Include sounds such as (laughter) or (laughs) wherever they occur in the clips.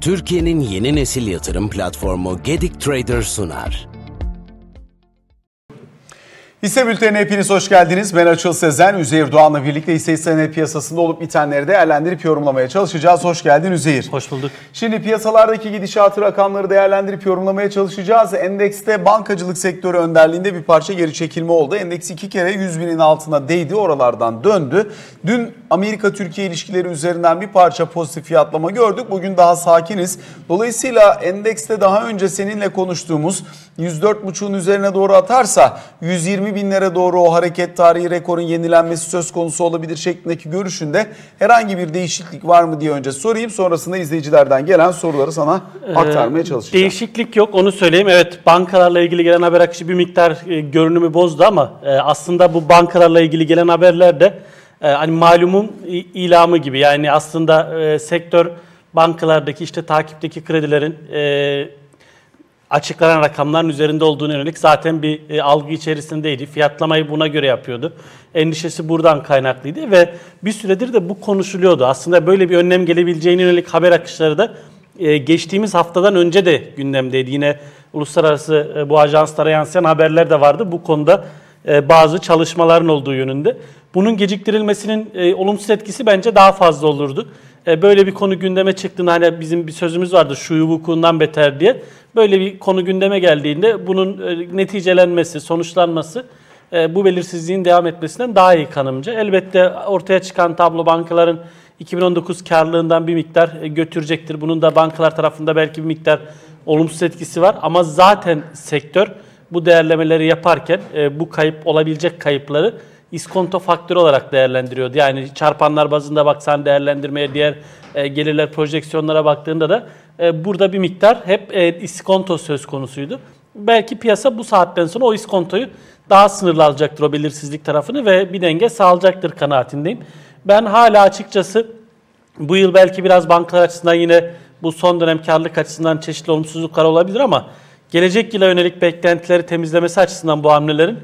Türkiye'nin yeni nesil yatırım platformu Gedik Trader sunar. Hisse bültenine hepiniz hoş geldiniz. Ben Açıl Sezen, Üzeyir Doğan'la birlikte hisse senedi piyasasında olup bitenleri değerlendirip yorumlamaya çalışacağız. Hoş geldin Üzeyir. Hoş bulduk. Şimdi piyasalardaki gidişatı rakamları değerlendirip yorumlamaya çalışacağız. Endekste bankacılık sektörü önderliğinde bir parça geri çekilme oldu. Endeks iki kere 100 binin altına değdi, oralardan döndü. Dün Amerika-Türkiye ilişkileri üzerinden bir parça pozitif fiyatlama gördük. Bugün daha sakiniz. Dolayısıyla endekste daha önce seninle konuştuğumuz 104.5'un üzerine doğru atarsa 120 binlere doğru o hareket tarihi rekorun yenilenmesi söz konusu olabilir şeklindeki görüşünde herhangi bir değişiklik var mı diye önce sorayım. Sonrasında izleyicilerden gelen soruları sana aktarmaya çalışacağım. Değişiklik yok onu söyleyeyim. Evet bankalarla ilgili gelen haber akışı bir miktar e, görünümü bozdu ama e, aslında bu bankalarla ilgili gelen haberler de e, hani malumun ilamı gibi. Yani aslında sektör bankalardaki işte takipteki kredilerin açıklanan rakamların üzerinde olduğunu yönelik zaten bir e, algı içerisindeydi. Fiyatlamayı buna göre yapıyordu. Endişesi buradan kaynaklıydı ve bir süredir de bu konuşuluyordu. Aslında böyle bir önlem gelebileceğine yönelik haber akışları da e, geçtiğimiz haftadan önce de gündemdeydi. Yine uluslararası e, bu ajanslara yansıyan haberler de vardı. Bu konuda bazı çalışmaların olduğu yönünde. Bunun geciktirilmesinin e, olumsuz etkisi bence daha fazla olurdu. E, böyle bir konu gündeme çıktığında hani bizim bir sözümüz vardı şu vukuundan beter diye. Böyle bir konu gündeme geldiğinde bunun e, neticelenmesi, sonuçlanması e, bu belirsizliğin devam etmesinden daha iyi kanımca. Elbette ortaya çıkan tablo bankaların 2019 karlılığından bir miktar e, götürecektir. Bunun da bankalar tarafında belki bir miktar olumsuz etkisi var. Ama zaten sektör bu değerlemeleri yaparken bu kayıp olabilecek kayıpları iskonto faktörü olarak değerlendiriyordu. Yani çarpanlar bazında baksan değerlendirmeye, diğer gelirler projeksiyonlara baktığında da e, burada bir miktar hep e, iskonto söz konusuydu. Belki piyasa bu saatten sonra o iskontoyu daha sınırlı alacaktır o belirsizlik tarafını ve bir denge sağlayacaktır kanaatindeyim. Ben hala açıkçası bu yıl belki biraz bankalar açısından yine bu son dönem karlılık açısından çeşitli olumsuzluklar olabilir ama gelecek yıla yönelik beklentileri temizlemesi açısından bu hamlelerin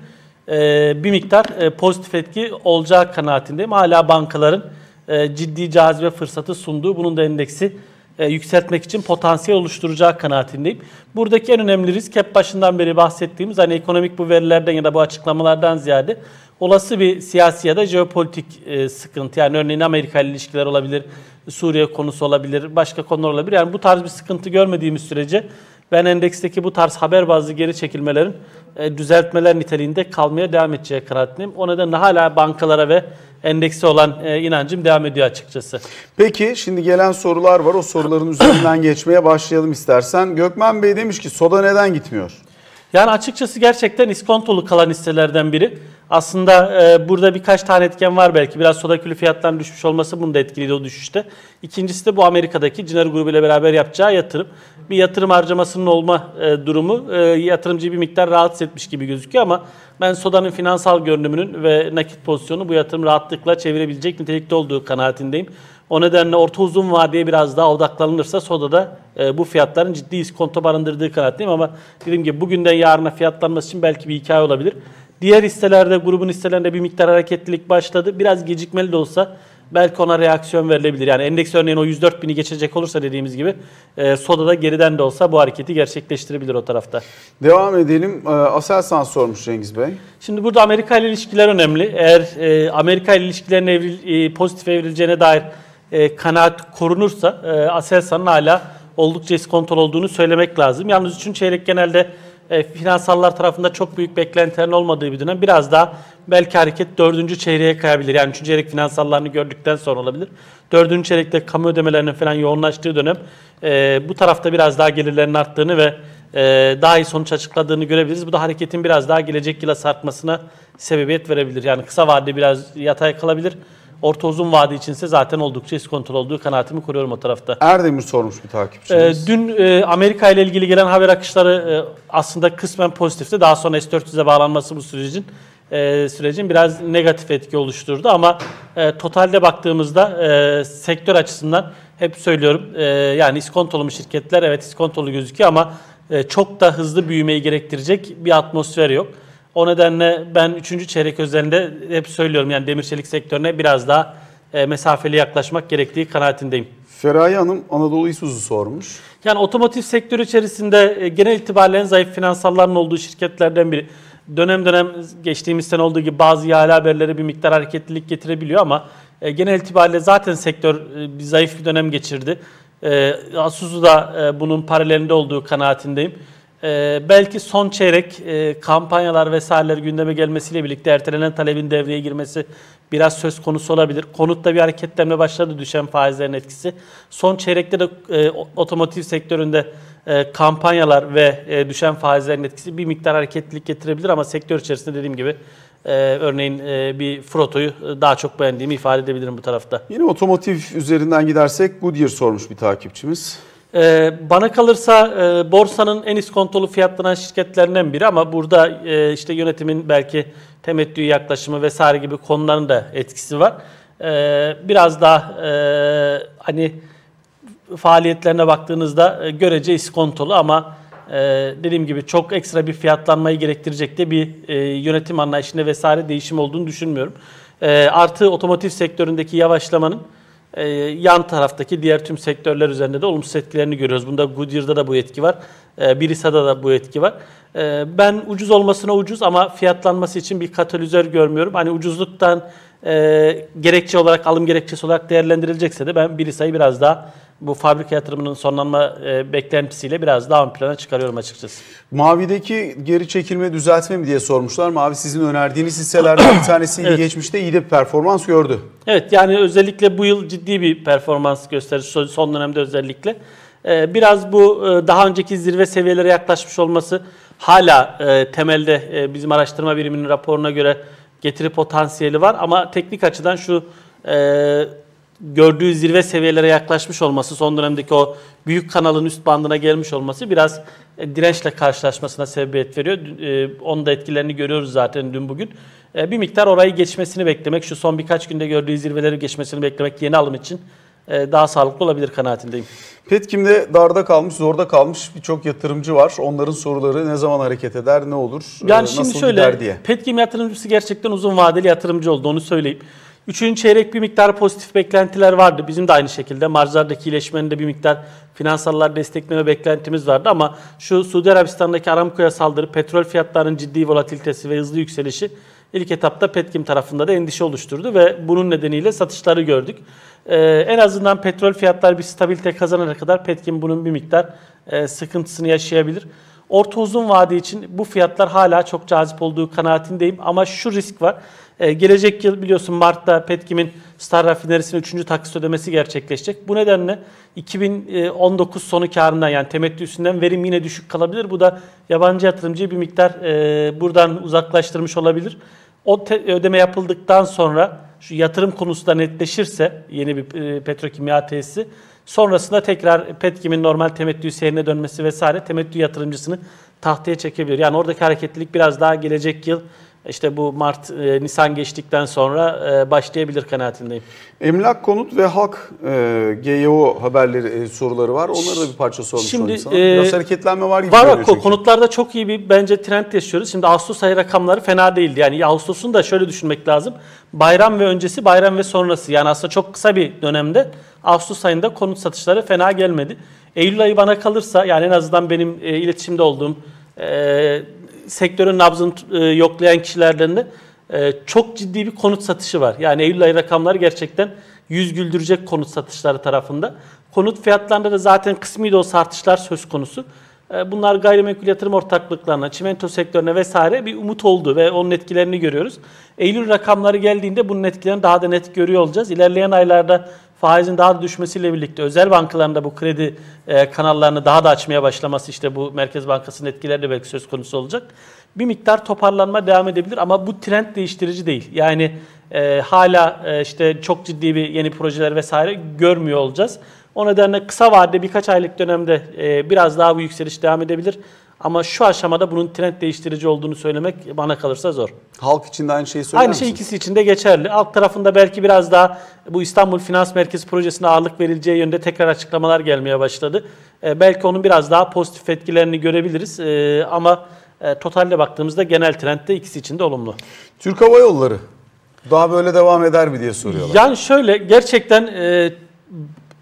e, bir miktar e, pozitif etki olacağı kanaatindeyim. Hala bankaların e, ciddi cazibe fırsatı sunduğu bunun da endeksi e, yükseltmek için potansiyel oluşturacağı kanaatindeyim. Buradaki en önemli risk hep başından beri bahsettiğimiz hani ekonomik bu verilerden ya da bu açıklamalardan ziyade olası bir siyasi ya da jeopolitik e, sıkıntı. Yani örneğin Amerika ile ilişkiler olabilir, Suriye konusu olabilir, başka konular olabilir. Yani bu tarz bir sıkıntı görmediğimiz sürece ben endeksteki bu tarz haber bazlı geri çekilmelerin e, düzeltmeler niteliğinde kalmaya devam edeceği kanaatindeyim. O nedenle hala bankalara ve endeksi olan e, inancım devam ediyor açıkçası. Peki şimdi gelen sorular var. O soruların üzerinden (clears throat) geçmeye başlayalım istersen. Gökmen Bey demiş ki soda neden gitmiyor? Yani açıkçası gerçekten iskontolu kalan hisselerden biri. Aslında e, burada birkaç tane etken var belki. Biraz soda külü fiyatlarının düşmüş olması bunu da etkiledi o düşüşte. İkincisi de bu Amerika'daki Ciner grubu ile beraber yapacağı yatırım. Bir yatırım harcamasının olma e, durumu e, yatırımcıyı bir miktar rahatsız etmiş gibi gözüküyor ama ben sodanın finansal görünümünün ve nakit pozisyonu bu yatırım rahatlıkla çevirebilecek nitelikte olduğu kanaatindeyim. O nedenle orta uzun vadeye biraz daha odaklanılırsa sodada e, bu fiyatların ciddi iskonto barındırdığı kanaatteyim ama dediğim gibi bugünden yarına fiyatlanması için belki bir hikaye olabilir. Diğer hisselerde, grubun hisselerinde bir miktar hareketlilik başladı. Biraz gecikmeli de olsa belki ona reaksiyon verilebilir. Yani endeks örneğin o 104 bini geçecek olursa dediğimiz gibi e, soda da geriden de olsa bu hareketi gerçekleştirebilir o tarafta. Devam edelim. E, Aselsan sormuş Cengiz Bey. Şimdi burada Amerika ile ilişkiler önemli. Eğer e, Amerika ile ilişkilerin evril, e, pozitif evrileceğine dair e, kanaat korunursa e, Aselsan'ın hala oldukça iskontrol olduğunu söylemek lazım. Yalnız 3. çeyrek genelde e, finansallar tarafında çok büyük beklentilerin olmadığı bir dönem. Biraz daha belki hareket 4. çeyreğe kayabilir. Yani 3. çeyrek finansallarını gördükten sonra olabilir. 4. çeyrekte kamu ödemelerinin falan yoğunlaştığı dönem e, bu tarafta biraz daha gelirlerin arttığını ve e, daha iyi sonuç açıkladığını görebiliriz. Bu da hareketin biraz daha gelecek yıla sarkmasına sebebiyet verebilir. Yani kısa vadede biraz yatay kalabilir. Orta uzun vade içinse zaten oldukça iskontrol olduğu kanaatimi kuruyorum o tarafta. Erdemir sormuş bir takipçimiz. Ee, dün e, Amerika ile ilgili gelen haber akışları e, aslında kısmen pozitifti. Daha sonra S-400'e bağlanması bu sürecin e, sürecin biraz negatif etki oluşturdu ama e, totalde baktığımızda e, sektör açısından hep söylüyorum e, yani iskontolu şirketler evet iskontolu gözüküyor ama e, çok da hızlı büyümeyi gerektirecek bir atmosfer yok. O nedenle ben 3. çeyrek özelinde hep söylüyorum yani demir çelik sektörüne biraz daha e, mesafeli yaklaşmak gerektiği kanaatindeyim. Feraye Hanım Anadolu İsuzu sormuş. Yani otomotiv sektörü içerisinde e, genel itibariyle en zayıf finansalların olduğu şirketlerden biri. Dönem dönem geçtiğimiz sene olduğu gibi bazı ihale haberleri bir miktar hareketlilik getirebiliyor ama e, genel itibariyle zaten sektör e, bir zayıf bir dönem geçirdi. E, Asuzu da e, bunun paralelinde olduğu kanaatindeyim. E, belki son çeyrek e, kampanyalar vesaireler gündeme gelmesiyle birlikte ertelenen talebin devreye girmesi biraz söz konusu olabilir. Konutta bir hareketlenme başladı düşen faizlerin etkisi. Son çeyrekte de e, otomotiv sektöründe e, kampanyalar ve e, düşen faizlerin etkisi bir miktar hareketlilik getirebilir ama sektör içerisinde dediğim gibi e, örneğin e, bir Froto'yu e, daha çok beğendiğimi ifade edebilirim bu tarafta. Yine otomotiv üzerinden gidersek Goodyear sormuş bir takipçimiz. Ee, bana kalırsa e, borsanın en iskontolu fiyatlanan şirketlerinden biri ama burada e, işte yönetimin belki temettü yaklaşımı vesaire gibi konuların da etkisi var. Ee, biraz daha e, hani faaliyetlerine baktığınızda e, görece iskontolu ama e, dediğim gibi çok ekstra bir fiyatlanmayı gerektirecek de bir e, yönetim anlayışında vesaire değişim olduğunu düşünmüyorum. E, artı otomotiv sektöründeki yavaşlamanın e, yan taraftaki diğer tüm sektörler üzerinde de olumsuz etkilerini görüyoruz. Bunda Goodyear'da da bu etki var. E, Birisa'da da bu etki var. E, ben ucuz olmasına ucuz ama fiyatlanması için bir katalizör görmüyorum. Hani ucuzluktan e, gerekçe olarak, alım gerekçesi olarak değerlendirilecekse de ben Birisa'yı biraz daha bu fabrika yatırımının sonlanma e, beklentisiyle biraz daha ön plana çıkarıyorum açıkçası. Mavi'deki geri çekilme düzeltme mi diye sormuşlar. Mavi sizin önerdiğiniz hisselerden bir tanesiydi. Evet. Geçmişte iyi de bir performans gördü. Evet yani özellikle bu yıl ciddi bir performans gösterir son- dönemde özellikle. Ee, Biraz bu e, daha önceki zirve seviyelere yaklaşmış olması hala e, temelde e, bizim araştırma biriminin raporuna göre getiri potansiyeli var ama teknik açıdan şu e, gördüğü zirve seviyelere yaklaşmış olması, son dönemdeki o büyük kanalın üst bandına gelmiş olması biraz e, dirençle karşılaşmasına sebebiyet veriyor. E, Onun da etkilerini görüyoruz zaten dün bugün. E, Bir miktar orayı geçmesini beklemek, şu son birkaç günde gördüğü zirveleri geçmesini beklemek yeni alım için daha sağlıklı olabilir kanaatindeyim. Petkim'de darda kalmış, zorda kalmış birçok yatırımcı var. Onların soruları ne zaman hareket eder, ne olur, Yani e, şimdi nasıl şöyle, gider diye. Petkim yatırımcısı gerçekten uzun vadeli yatırımcı oldu onu söyleyeyim. Üçüncü çeyrek bir miktar pozitif beklentiler vardı. Bizim de aynı şekilde marjlardaki iyileşmenin de bir miktar finansallar destekleme beklentimiz vardı ama şu Suudi Arabistan'daki Aramco'ya saldırı, petrol fiyatlarının ciddi volatilitesi ve hızlı yükselişi ilk etapta Petkim tarafında da endişe oluşturdu ve bunun nedeniyle satışları gördük. Ee, en azından petrol fiyatları bir stabilite kazanana kadar Petkim bunun bir miktar e, sıkıntısını yaşayabilir. Orta uzun vade için bu fiyatlar hala çok cazip olduğu kanaatindeyim ama şu risk var. Ee, gelecek yıl biliyorsun Mart'ta Petkim'in Star Rafinerisi'nin 3. taksit ödemesi gerçekleşecek. Bu nedenle 2019 sonu karından yani temettüsünden verim yine düşük kalabilir. Bu da yabancı yatırımcıyı bir miktar e, buradan uzaklaştırmış olabilir. O ödeme yapıldıktan sonra şu yatırım konusu da netleşirse yeni bir e, petrokimya tesisi sonrasında tekrar Petkim'in normal temettü seyrine dönmesi vesaire temettü yatırımcısını tahtaya çekebilir. Yani oradaki hareketlilik biraz daha gelecek yıl işte bu Mart, e, Nisan geçtikten sonra e, başlayabilir kanaatindeyim. Emlak, konut ve halk e, GYO haberleri, e, soruları var. Onları da bir parça sormuş Şimdi, olayım sana. e, Biraz hareketlenme var gibi var çünkü. konutlarda çok iyi bir bence trend yaşıyoruz. Şimdi Ağustos ayı rakamları fena değildi. Yani Ağustos'un da şöyle düşünmek lazım. Bayram ve öncesi, bayram ve sonrası. Yani aslında çok kısa bir dönemde Ağustos ayında konut satışları fena gelmedi. Eylül ayı bana kalırsa yani en azından benim e, iletişimde olduğum e, sektörün nabzını e, yoklayan kişilerden de e, çok ciddi bir konut satışı var. Yani Eylül ayı rakamları gerçekten yüz güldürecek konut satışları tarafında. Konut fiyatlarında da zaten kısmi de olsa artışlar söz konusu. E, Bunlar gayrimenkul yatırım ortaklıklarına, çimento sektörüne vesaire bir umut oldu ve onun etkilerini görüyoruz. Eylül rakamları geldiğinde bunun etkilerini daha da net görüyor olacağız. İlerleyen aylarda faizin daha da düşmesiyle birlikte özel bankaların da bu kredi e, kanallarını daha da açmaya başlaması işte bu Merkez Bankası'nın etkileri de belki söz konusu olacak. Bir miktar toparlanma devam edebilir ama bu trend değiştirici değil. Yani e, hala e, işte çok ciddi bir yeni projeler vesaire görmüyor olacağız. O nedenle kısa vadede birkaç aylık dönemde e, biraz daha bu yükseliş devam edebilir. Ama şu aşamada bunun trend değiştirici olduğunu söylemek bana kalırsa zor. Halk için de aynı şeyi söyler Aynı şey misiniz? ikisi için de geçerli. Alt tarafında belki biraz daha bu İstanbul Finans Merkezi projesine ağırlık verileceği yönde tekrar açıklamalar gelmeye başladı. E, belki onun biraz daha pozitif etkilerini görebiliriz. E, ama e, totalde baktığımızda genel trend de ikisi için de olumlu. Türk Hava Yolları. Daha böyle devam eder mi diye soruyorlar. Yani şöyle gerçekten e,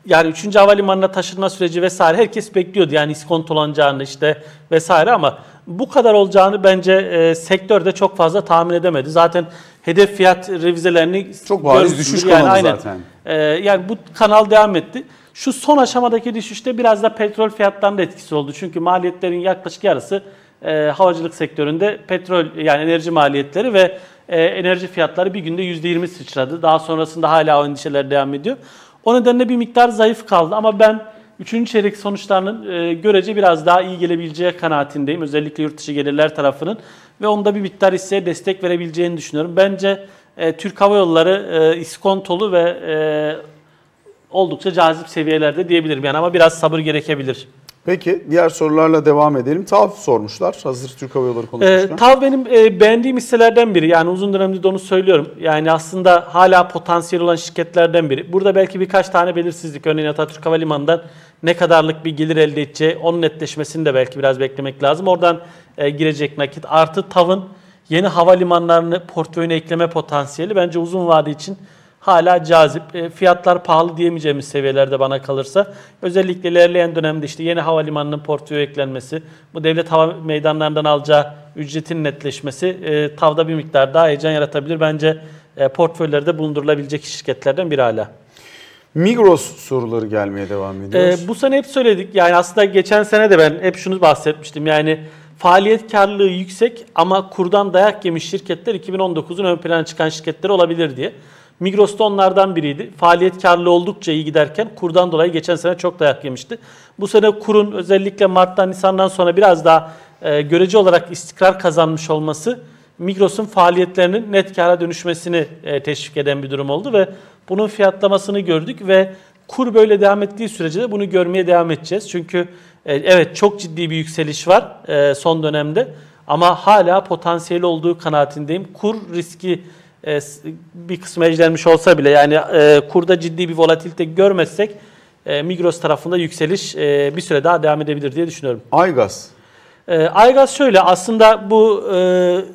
yani 3. havalimanına taşınma süreci vesaire herkes bekliyordu. Yani iskontolanacağını işte vesaire ama bu kadar olacağını bence e, sektörde çok fazla tahmin edemedi. Zaten hedef fiyat revizelerini Çok bariz düşüş kanalı zaten. E, yani bu kanal devam etti. Şu son aşamadaki düşüşte biraz da petrol fiyatlarının da etkisi oldu. Çünkü maliyetlerin yaklaşık yarısı e, havacılık sektöründe petrol yani enerji maliyetleri ve e, enerji fiyatları bir günde %20 sıçradı. Daha sonrasında hala o endişeler devam ediyor. O nedenle bir miktar zayıf kaldı ama ben 3. çeyrek sonuçlarının e, görece biraz daha iyi gelebileceği kanaatindeyim. Özellikle yurt dışı gelirler tarafının ve onda bir miktar hisseye destek verebileceğini düşünüyorum. Bence e, Türk Hava Yolları e, iskontolu ve oldukça cazip seviyelerde diyebilirim yani ama biraz sabır gerekebilir. Peki diğer sorularla devam edelim. TAV sormuşlar. Hazır Türk Hava Yolları Ee, konuşmuşken. TAV benim e, beğendiğim hisselerden biri. Yani uzun dönemde de onu söylüyorum. Yani aslında hala potansiyel olan şirketlerden biri. Burada belki birkaç tane belirsizlik. Örneğin Atatürk Havalimanı'ndan ne kadarlık bir gelir elde edeceği, onun netleşmesini de belki biraz beklemek lazım. Oradan e, girecek nakit. Artı TAV'ın yeni havalimanlarını portföyüne ekleme potansiyeli bence uzun vade için hala cazip. E, fiyatlar pahalı diyemeyeceğimiz seviyelerde bana kalırsa. Özellikle ilerleyen dönemde işte yeni havalimanının portföye eklenmesi, bu devlet hava meydanlarından alacağı ücretin netleşmesi e, TAV'da bir miktar daha heyecan yaratabilir. Bence e, portföylerde bulundurulabilecek şirketlerden biri hala. Migros soruları gelmeye devam ediyor. Ee, bu sene hep söyledik. Yani aslında geçen sene de ben hep şunu bahsetmiştim. Yani faaliyet karlılığı yüksek ama kurdan dayak yemiş şirketler 2019'un ön plana çıkan şirketler olabilir diye. Migros da onlardan biriydi. Faaliyet karlılığı oldukça iyi giderken kurdan dolayı geçen sene çok dayak yemişti. Bu sene kurun özellikle Mart'tan Nisan'dan sonra biraz daha e, görece olarak istikrar kazanmış olması Migros'un faaliyetlerinin net kâra dönüşmesini e, teşvik eden bir durum oldu ve bunun fiyatlamasını gördük ve kur böyle devam ettiği sürece de bunu görmeye devam edeceğiz. Çünkü e, evet çok ciddi bir yükseliş var e, son dönemde ama hala potansiyeli olduğu kanaatindeyim. Kur riski e, bir kısmı eclenmiş olsa bile yani e, kurda ciddi bir volatilite görmezsek e, Migros tarafında yükseliş e, bir süre daha devam edebilir diye düşünüyorum. Aygaz. E, Aygaz şöyle aslında bu e,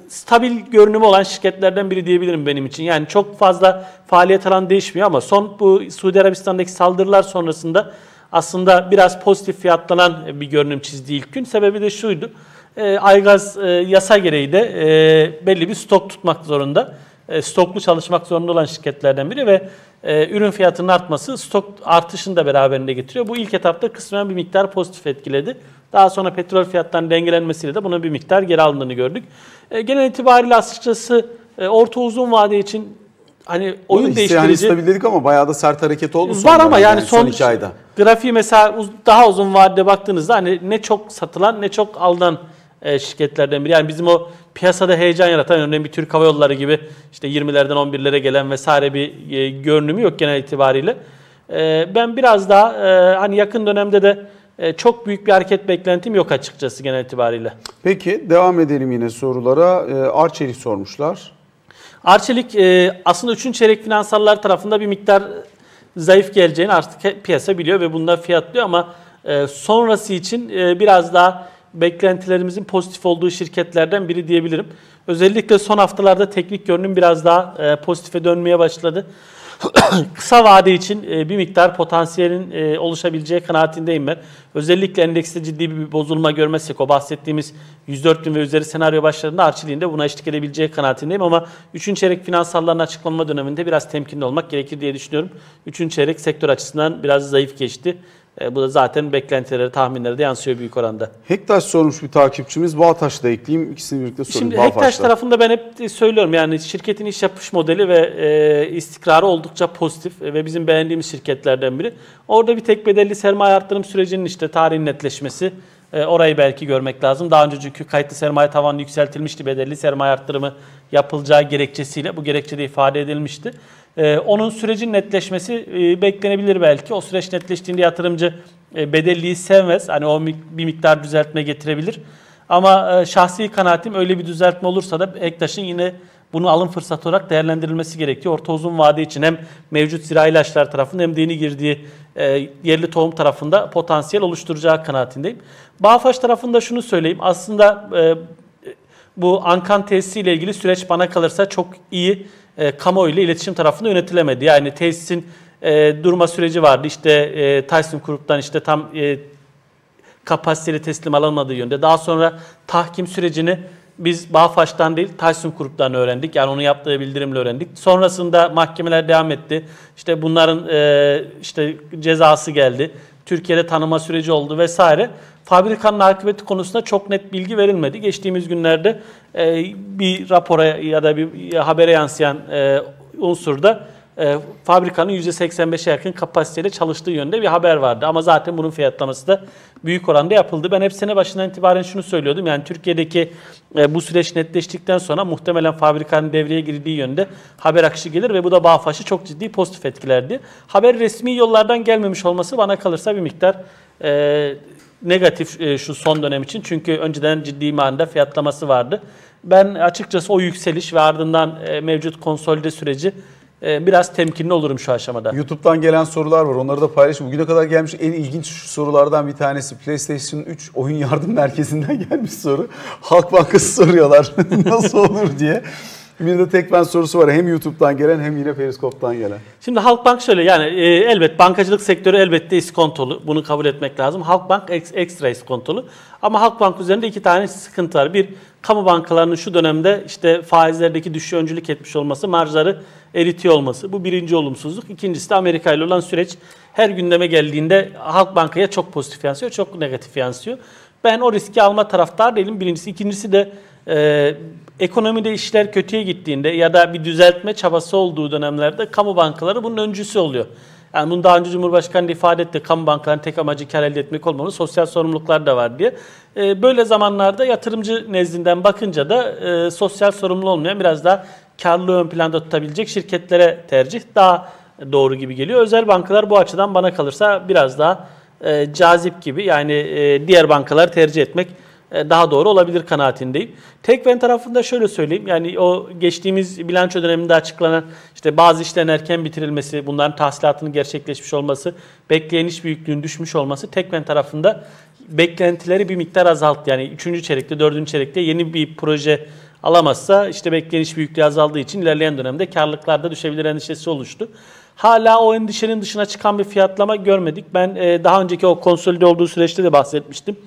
stabil görünümü olan şirketlerden biri diyebilirim benim için. Yani çok fazla faaliyet alanı değişmiyor ama son bu Suudi Arabistan'daki saldırılar sonrasında aslında biraz pozitif fiyatlanan bir görünüm çizdi ilk gün. Sebebi de şuydu. E, Aygaz e, yasa gereği de e, belli bir stok tutmak zorunda. E, stoklu çalışmak zorunda olan şirketlerden biri ve e, ürün fiyatının artması stok artışını da beraberinde getiriyor. Bu ilk etapta kısmen bir miktar pozitif etkiledi. Daha sonra petrol fiyatlarının dengelenmesiyle de bunun bir miktar geri alındığını gördük. E, genel itibariyle açıkçası e, orta uzun vade için hani oyun yani değiştirici stabil dedik ama bayağı da sert hareket oldu son var ama dönemde, yani son, iki ayda. grafiği mesela daha uzun vadede baktığınızda hani ne çok satılan ne çok alınan e, şirketlerden biri. Yani bizim o piyasada heyecan yaratan örneğin bir Türk Hava Yolları gibi işte 20'lerden 11'lere gelen vesaire bir e, görünümü yok genel itibariyle. E, ben biraz daha e, hani yakın dönemde de e, çok büyük bir hareket beklentim yok açıkçası genel itibariyle. Peki devam edelim yine sorulara. Arçelik sormuşlar. Arçelik e, aslında 3. çeyrek finansallar tarafında bir miktar zayıf geleceğini artık piyasa biliyor ve bunda fiyatlıyor ama sonrası için biraz daha beklentilerimizin pozitif olduğu şirketlerden biri diyebilirim. Özellikle son haftalarda teknik görünüm biraz daha e, pozitife dönmeye başladı. (clears throat) Kısa vade için e, bir miktar potansiyelin e, oluşabileceği kanaatindeyim ben. Özellikle endekste ciddi bir bozulma görmezsek o bahsettiğimiz 104 bin ve üzeri senaryo başlarında Arçelik'in de buna eşlik edebileceği kanaatindeyim ama 3. çeyrek finansalların açıklanma döneminde biraz temkinli olmak gerekir diye düşünüyorum. 3. çeyrek sektör açısından biraz zayıf geçti. E, bu da zaten beklentilere, tahminlere de yansıyor büyük oranda. Hektaş sormuş bir takipçimiz. Bağtaş da ekleyeyim. İkisini birlikte sorayım. Şimdi Hektaş Bağtaş'ta. tarafında ben hep söylüyorum yani şirketin iş yapış modeli ve e, istikrarı oldukça pozitif ve bizim beğendiğimiz şirketlerden biri. Orada bir tek bedelli sermaye arttırım sürecinin işte tarihin netleşmesi e, orayı belki görmek lazım. Daha önce çünkü kayıtlı sermaye tavanı yükseltilmişti bedelli sermaye arttırımı yapılacağı gerekçesiyle bu gerekçe de ifade edilmişti. E, onun sürecin netleşmesi e, beklenebilir belki. O süreç netleştiğinde yatırımcı e, bedelliyi sevmez. Hani o bir miktar düzeltme getirebilir. Ama e, şahsi kanaatim öyle bir düzeltme olursa da Ektaş'ın yine bunu alım fırsatı olarak değerlendirilmesi gerekiyor. Orta uzun vade için hem mevcut zira ilaçlar tarafında hem de yeni girdiği e, yerli tohum tarafında potansiyel oluşturacağı kanaatindeyim. Bağfaş tarafında şunu söyleyeyim. Aslında e, bu Ankan tesisiyle ilgili süreç bana kalırsa çok iyi e, kamuoyu ile iletişim tarafında yönetilemedi. Yani tesisin e, durma süreci vardı. İşte e, Tyson Group'tan işte tam e, kapasiteli teslim alınmadığı yönde. Daha sonra tahkim sürecini biz Bağfaş'tan değil Tyson Group'tan öğrendik. Yani onun yaptığı bildirimle öğrendik. Sonrasında mahkemeler devam etti. İşte bunların e, işte cezası geldi. Türkiye'de tanıma süreci oldu vesaire. Fabrikanın akıbeti konusunda çok net bilgi verilmedi. Geçtiğimiz günlerde e, bir rapora ya da bir habere yansıyan e, unsurda e, fabrikanın %85'e yakın kapasiteyle çalıştığı yönde bir haber vardı. Ama zaten bunun fiyatlaması da büyük oranda yapıldı. Ben hep sene başından itibaren şunu söylüyordum. Yani Türkiye'deki e, bu süreç netleştikten sonra muhtemelen fabrikanın devreye girdiği yönde haber akışı gelir ve bu da Bağfaş'ı çok ciddi pozitif etkilerdi. Haber resmi yollardan gelmemiş olması bana kalırsa bir miktar e, negatif e, şu son dönem için. Çünkü önceden ciddi manada fiyatlaması vardı. Ben açıkçası o yükseliş ve ardından e, mevcut konsolide süreci biraz temkinli olurum şu aşamada. YouTube'dan gelen sorular var. Onları da paylaşayım. Bugüne kadar gelmiş en ilginç sorulardan bir tanesi PlayStation 3 oyun yardım merkezinden (laughs) gelmiş soru. Halk Bankası soruyorlar (laughs) nasıl olur diye. Bir de tek ben sorusu var. Hem YouTube'dan gelen hem yine Periskop'tan gelen. Şimdi Halkbank şöyle yani e, elbet bankacılık sektörü elbette iskontolu. Bunu kabul etmek lazım. Halkbank eks, ekstra iskontolu. Ama Halkbank üzerinde iki tane sıkıntı var. Bir, kamu bankalarının şu dönemde işte faizlerdeki düşüşe öncülük etmiş olması, marjları eritiyor olması. Bu birinci olumsuzluk. İkincisi de Amerika ile olan süreç her gündeme geldiğinde Halkbanka'ya çok pozitif yansıyor, çok negatif yansıyor. Ben o riski alma taraftar değilim. Birincisi. ikincisi de e, ekonomide işler kötüye gittiğinde ya da bir düzeltme çabası olduğu dönemlerde kamu bankaları bunun öncüsü oluyor. Yani bunu daha önce Cumhurbaşkanı da ifade etti. Kamu bankalarının tek amacı kar elde etmek olmalı. Sosyal sorumluluklar da var diye. E, böyle zamanlarda yatırımcı nezdinden bakınca da e, sosyal sorumlu olmayan biraz daha karlı ön planda tutabilecek şirketlere tercih daha doğru gibi geliyor. Özel bankalar bu açıdan bana kalırsa biraz daha e, cazip gibi. Yani e, diğer bankalar tercih etmek daha doğru olabilir kanaatindeyim. Tekven tarafında şöyle söyleyeyim. Yani o geçtiğimiz bilanço döneminde açıklanan işte bazı işlerin erken bitirilmesi, bunların tahsilatının gerçekleşmiş olması, bekleyen iş büyüklüğünün düşmüş olması Tekven tarafında beklentileri bir miktar azalttı. Yani 3. çeyrekte, 4. çeyrekte yeni bir proje alamazsa işte bekleyen iş büyüklüğü azaldığı için ilerleyen dönemde karlılıklarda düşebilir endişesi oluştu. Hala o endişenin dışına çıkan bir fiyatlama görmedik. Ben e, daha önceki o konsolide olduğu süreçte de bahsetmiştim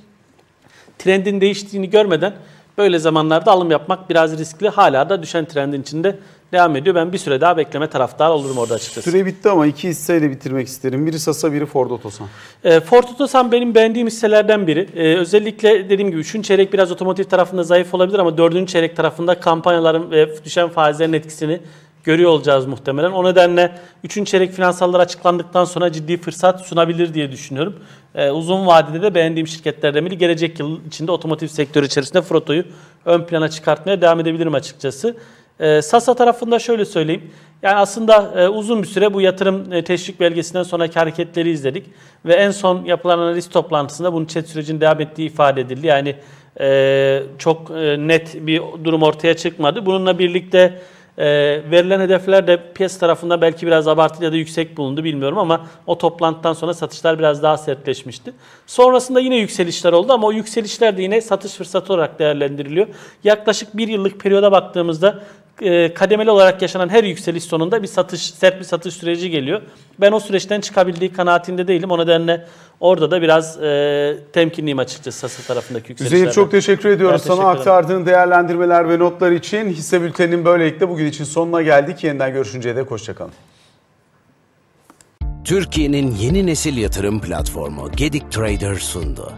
trendin değiştiğini görmeden böyle zamanlarda alım yapmak biraz riskli. Hala da düşen trendin içinde devam ediyor. Ben bir süre daha bekleme taraftarı olurum orada açıkçası. Süre bitti ama iki hisseyle bitirmek isterim. Biri Sasa, biri Ford Otosan. E, Ford Otosan benim beğendiğim hisselerden biri. E, özellikle dediğim gibi 3. çeyrek biraz otomotiv tarafında zayıf olabilir ama 4. çeyrek tarafında kampanyaların ve düşen faizlerin etkisini görüyor olacağız muhtemelen. O nedenle 3. çeyrek finansallar açıklandıktan sonra ciddi fırsat sunabilir diye düşünüyorum. Ee, uzun vadede de beğendiğim şirketlerden biri gelecek yıl içinde otomotiv sektörü içerisinde Froto'yu ön plana çıkartmaya devam edebilirim açıkçası. Ee, Sasa tarafında şöyle söyleyeyim. Yani aslında e, uzun bir süre bu yatırım e, teşvik belgesinden sonraki hareketleri izledik. Ve en son yapılan analiz toplantısında bunun chat sürecinin devam ettiği ifade edildi. Yani e, çok e, net bir durum ortaya çıkmadı. Bununla birlikte e, verilen hedefler de piyasa tarafında belki biraz abartılı ya da yüksek bulundu bilmiyorum ama o toplantıdan sonra satışlar biraz daha sertleşmişti. Sonrasında yine yükselişler oldu ama o yükselişler de yine satış fırsatı olarak değerlendiriliyor. Yaklaşık bir yıllık periyoda baktığımızda e, kademeli olarak yaşanan her yükseliş sonunda bir satış, sert bir satış süreci geliyor. Ben o süreçten çıkabildiği kanaatinde değilim. O nedenle orada da biraz e, temkinliyim açıkçası Sasa tarafındaki yükselişlerden. Üzeyir çok teşekkür ediyoruz Ben teşekkür sana ederim. aktardığın değerlendirmeler ve notlar için. Hisse bülteninin böylelikle bugün için sonuna geldik. Yeniden görüşünceye dek hoşçakalın. Türkiye'nin yeni nesil yatırım platformu Gedik Trader sundu.